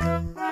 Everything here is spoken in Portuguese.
Música